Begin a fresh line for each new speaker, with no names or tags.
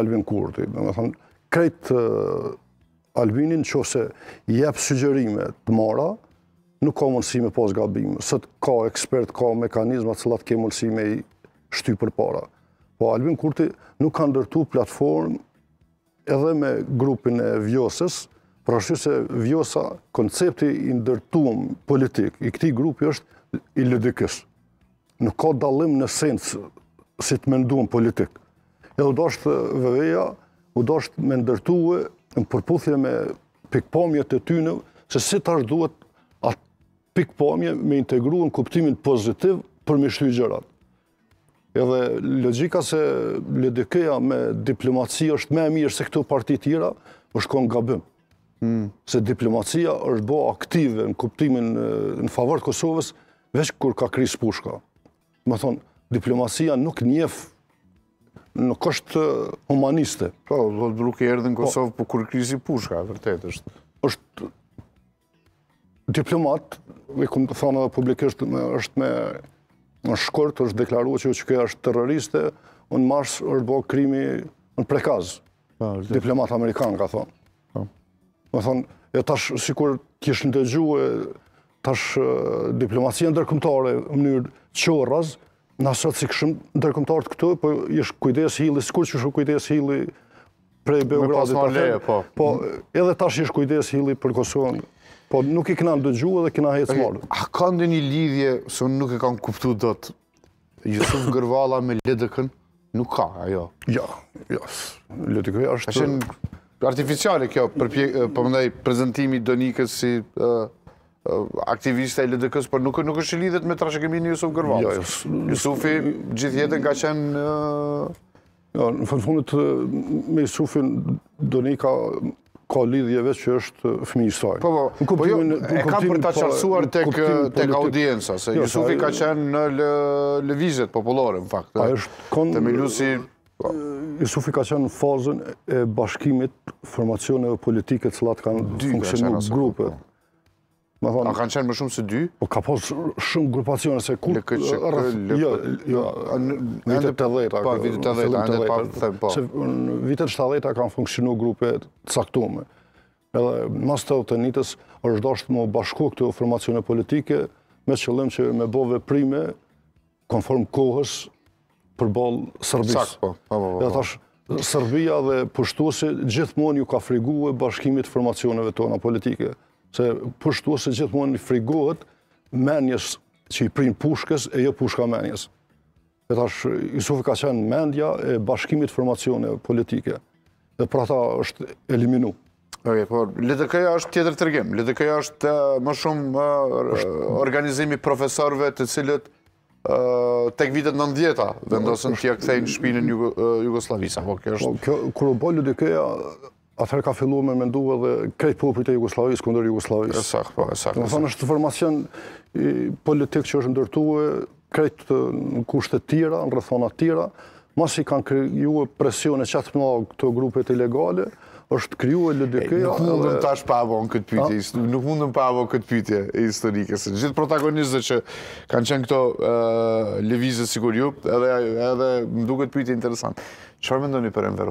Albin Kurti, domethënë, krejt Albini në qoftë se jep sugjerime të mara, nuk ka mundësi me pas gabim. Se ka ekspertë, ka mekanizma të cilat ke mundësi me i shty përpara. Po Albin Kurti nuk ka ndërtu platformë edhe me grupin e Vjosës, për arsye se Vjosa, koncepti i ndërtuam politik, i këti grupi është i LDK-së. Nuk ka dallim në sens si të menduam politik. Edhe u dashtë VV-ja, u dashtë me ndërtue në përputhje me pikëpamjet e tyne, se si tash duhet atë pikëpamje me integru në kuptimin pozitiv për me i shty gjërat. Edhe logjika se LDK-ja me diplomaci është më e mirë se këto parti tjera, është konë gabim. Hmm. Se diplomacia është bo aktive në kuptimin në favor të Kosovës, veç kur ka krisë pushka. Domethënë, diplomacia nuk njef, nuk është humaniste.
Po, Holbrooke erdh në Kosovë, po, kur krisi pushka, e vërtetë është.
është diplomat, e kemi thonë edhe publikisht, është në shkurt, është deklaruar që UÇK-ja është terroriste, në mars është bo krimi në Prekaz. Po, diplomat amerikan, ka thonë. Po. Domethënë, e tash, sikur t'i kishim dëgju, Tash diplomacia ndërkombëtare në mënyrë qorraz, na sot s'i kishim ndërkombëtarët këtu, po ish kujdes Hilli, sikur që ish kujdes Hilli prej Beogradit.
Me leje, po.
Po, edhe tash ish kujdes Hilli për Kosovën. Po nuk i kena ndëgju edhe kena hecë marë.
A ka ndonjë lidhje, se unë nuk e kam kuptu dot Jusuf Gërvalla me LDK-në? Nuk ka, ajo?
Jo, jo. LDK është...
Ka qenë artificiale kjo, po mendoj po prezantimi i Donikës si aktiviste e LDK-së, por nuk është që lidhet me trashëgiminë e Jusuf Gërvallës. Jo, jo. Jusufi gjithë jetën ka qenë
Jo, në fund të fundit me Jusufin Donika ka lidhje veç që është fëmijë i saj.
Po, po, po jo, e kam për ta qartësuar tek tek audienca, se jo, Jusufi ka qenë në lëvizjet popullore në fakt. Ai është kon themelusi po.
Jusufi ka qenë në fazën e bashkimit të formacioneve politike të cilat kanë funksionu grupe. Po. Domethënë...
A kanë qenë më shumë se dy?
Po ka pas shumë grupacione se kur...
LKÇK, LK...
Jo, jo... Vitet tetëdhjeta...
Po, vitet tetëdhjeta, ende pa, të them, po.
Se në vitet shtatëdhjeta kanë funksionu grupe të caktume. Edhe mas tetëdhetenjëshit është dashtë me u bashku këto formacione politike me qëllim që me bo veprime konform kohës përballë Serbisë.
Sakt, po. po, po, po.
tash, Serbia dhe pushtuesi gjithmonë iu ka frigue bashkimit t'formacioneve tona politike. Se pushtuesi gjithmonë i frigohet menjes që i prin pushkës e jo pushka menjes. E tash, Jusufi ka qenë mendja e bashkimit t'formacioneve politike. Dhe për ata është eliminu.
Ok, po, LDK-ja është tjetër tregim. LDK-ja është më shumë organizim i profesorëve të cilët tek vitet nandhjeta vendosën t'ia kthejnë shpinën Jugosllavisë. Po,
po, kur u bo LDK-ja, atëherë ka fillu me mendu edhe krejt popujt e Jugosllavisë, kundër Jugosllavisë.
E saktë, po, e
saktë. Domethonë është formacion politik që është ndërtue krejt në kushte tjera, në rrethana tjera, masi kanë krijue presione qaq të mëdha këto grupet ilegale, është krijue LDK-ja...
Nuk mundem tash pa jau bo këtë pytje, nuk mundem pa jau bo këtë pytje historike, se gjithë protagonistët që kanë qenë këto lëvizje sikur ju, edhe më duket pytje interesante. Çfarë mendoni për Enver